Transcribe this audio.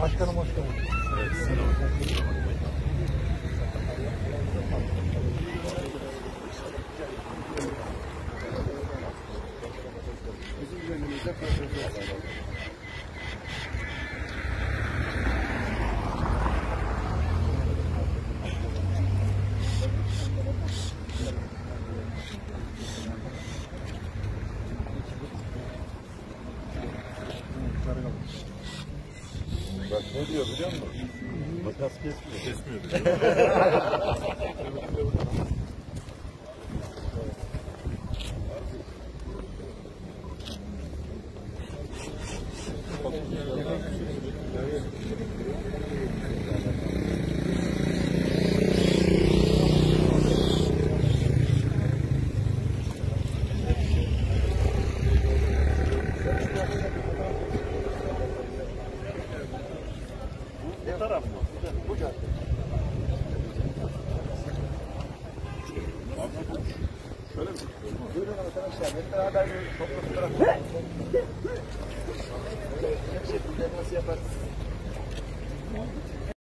Başkanım hoş geldin. Evet, selam. Bizim üzerimize fazla protesto var. Bak ne diyor biliyor musun? Makas kesmiyor. Kesmiyor. Bu taraf mı? Bu taraf. Şöyle mi? Buyurun arkadaşlar. Hep beraber bir toplu fotoğraf. Nasıl yaparsınız?